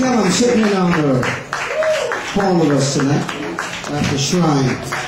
Kellum sitting in on the phone of us tonight at the shrine.